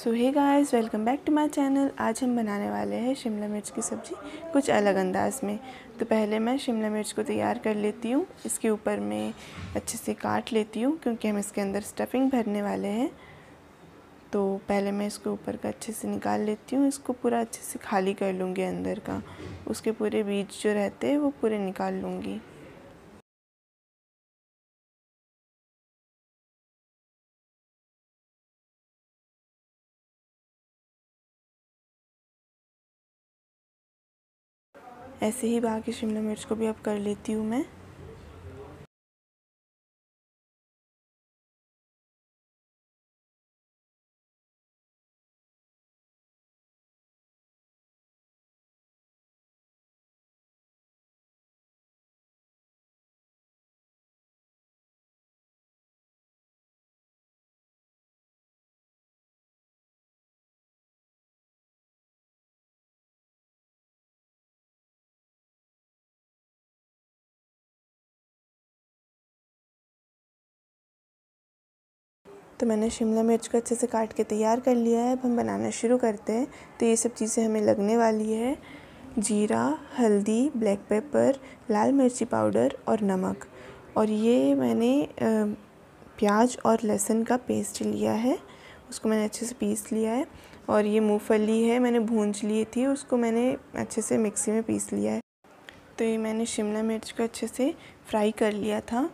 So hey guys welcome back to my channel आज हम बनाने वाले हैं शिमला मिर्च की सब्ज़ी कुछ अलग अंदाज में। तो पहले मैं शिमला मिर्च को तैयार कर लेती हूँ। इसके ऊपर मैं अच्छे से काट लेती हूँ, क्योंकि हम इसके अंदर स्टफिंग भरने वाले हैं। तो पहले मैं इसको ऊपर का अच्छे से निकाल लेती हूँ। इसको पूरा अच्छे से खाली कर लूँगी अंदर का। उसके पूरे बीज जो रहते हैं, वो पूरे निकाल लूँगी। ऐसे ही बाकी शिमला मिर्च को भी अब कर लेती हूँ मैं। तो मैंने शिमला मिर्च को अच्छे से काट के तैयार कर लिया है। अब हम बनाना शुरू करते हैं। तो ये सब चीज़ें हमें लगने वाली है। जीरा, हल्दी, ब्लैक पेपर, लाल मिर्ची पाउडर और नमक। और ये मैंने प्याज और लहसुन का पेस्ट लिया है। उसको मैंने अच्छे से पीस लिया है। और ये मूंगफली है, मैंने भूंज ली थी, उसको मैंने अच्छे से मिक्सी में पीस लिया है। तो ये मैंने शिमला मिर्च को अच्छे से फ्राई कर लिया था।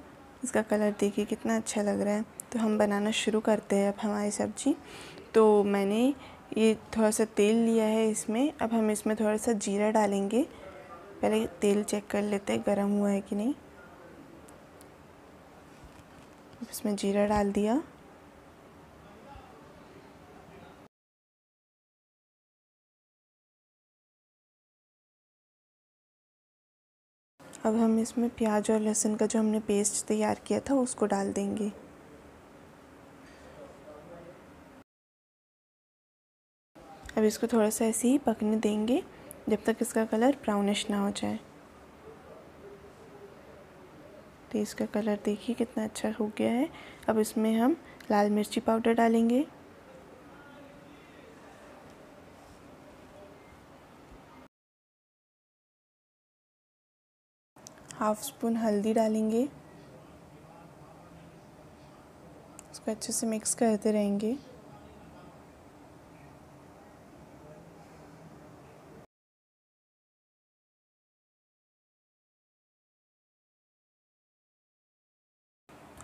इसका कलर देखिए कितना अच्छा लग रहा है। तो हम बनाना शुरू करते हैं अब हमारी सब्ज़ी। तो मैंने ये थोड़ा सा तेल लिया है इसमें। अब हम इसमें थोड़ा सा जीरा डालेंगे। पहले तेल चेक कर लेते हैं गर्म हुआ है कि नहीं। इसमें जीरा डाल दिया। अब हम इसमें प्याज और लहसुन का जो हमने पेस्ट तैयार किया था उसको डाल देंगे। अब इसको थोड़ा सा ऐसे ही पकने देंगे, जब तक इसका कलर ब्राउनिश ना हो जाए। तो इसका कलर देखिए कितना अच्छा हो गया है। अब इसमें हम लाल मिर्ची पाउडर डालेंगे। हाफ़ स्पून हल्दी डालेंगे। इसको अच्छे से मिक्स करते रहेंगे।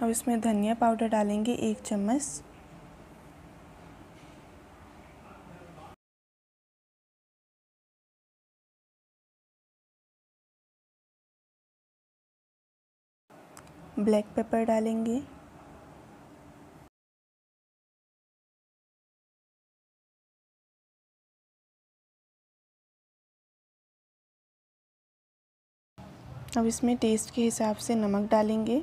अब इसमें धनिया पाउडर डालेंगे एक चम्मच। ब्लैक पेपर डालेंगे। अब इसमें टेस्ट के हिसाब से नमक डालेंगे।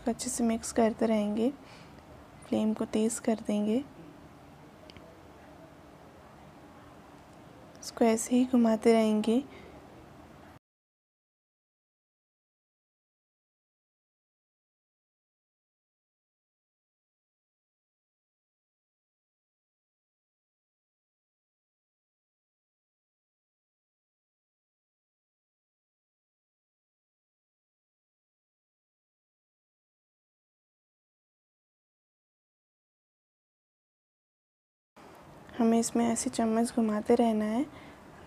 उसको अच्छे से मिक्स करते रहेंगे। फ्लेम को तेज़ कर देंगे। उसको ऐसे ही घुमाते रहेंगे। हमें इसमें ऐसे चम्मच घुमाते रहना है,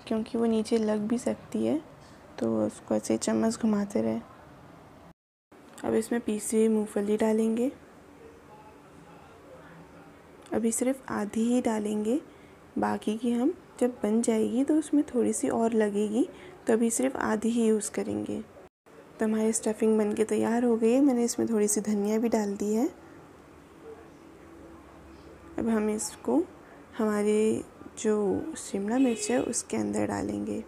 क्योंकि वो नीचे लग भी सकती है तो उसको ऐसे चम्मच घुमाते रहे। अब इसमें पीसी हुई मूँगफली डालेंगे। अभी सिर्फ़ आधी ही डालेंगे, बाकी की हम जब बन जाएगी तो उसमें थोड़ी सी और लगेगी तो अभी सिर्फ़ आधी ही यूज़ करेंगे। तो हमारी स्टफिंग बन के तैयार हो गई है, मैंने इसमें थोड़ी सी धनिया भी डाल दी है। अब हम इसको हमारे जो शिमला मिर्च है, उसके अंदर डालेंगे।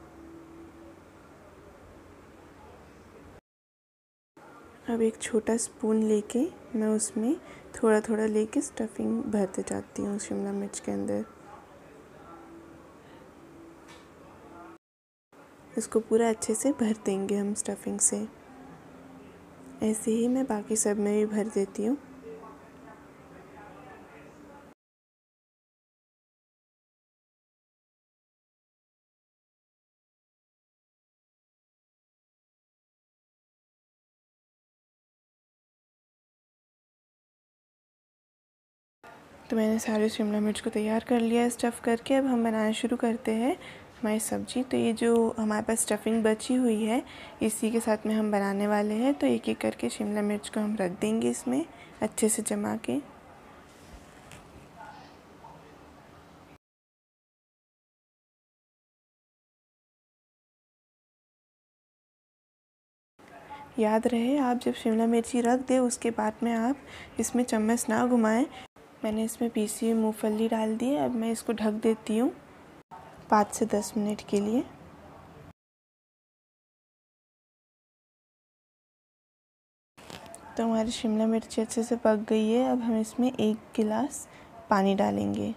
अब एक छोटा स्पून लेके मैं उसमें थोड़ा थोड़ा लेके स्टफिंग भरते जाती हूँ शिमला मिर्च के अंदर। इसको पूरा अच्छे से भर देंगे हम स्टफिंग से। ऐसे ही मैं बाकी सब में भी भर देती हूँ। तो मैंने सारे शिमला मिर्च को तैयार कर लिया स्टफ़ करके। अब हम बनाना शुरू करते हैं हमारी सब्ज़ी। तो ये जो हमारे पास स्टफिंग बची हुई है, इसी के साथ में हम बनाने वाले हैं। तो एक एक करके शिमला मिर्च को हम रख देंगे इसमें अच्छे से जमा के। याद रहे, आप जब शिमला मिर्ची रख दें, उसके बाद में आप इसमें चम्मच ना घुमाएँ। मैंने इसमें पीसी हुई मूँगफली डाल दी है। अब मैं इसको ढक देती हूँ पाँच से दस मिनट के लिए। तो हमारी शिमला मिर्ची अच्छे से पक गई है। अब हम इसमें एक गिलास पानी डालेंगे।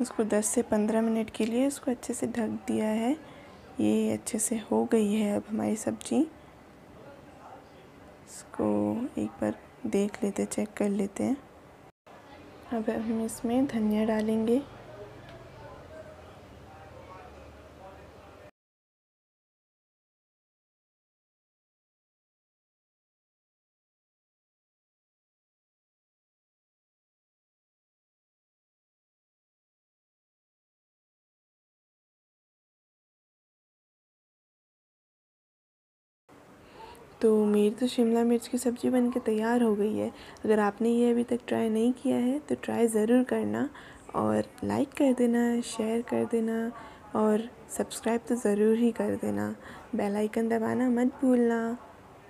इसको 10 से 15 मिनट के लिए इसको अच्छे से ढक दिया है। ये अच्छे से हो गई है अब हमारी सब्ज़ी। इसको एक बार देख लेते, चेक कर लेते हैं। अब हम इसमें धनिया डालेंगे। तो मेरी तो शिमला मिर्च की सब्ज़ी बन के तैयार हो गई है। अगर आपने ये अभी तक ट्राई नहीं किया है तो ट्राई ज़रूर करना और लाइक कर देना शेयर कर देना और सब्सक्राइब तो ज़रूर ही कर देना। बेल आइकन दबाना मत भूलना।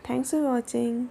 Thanks for watching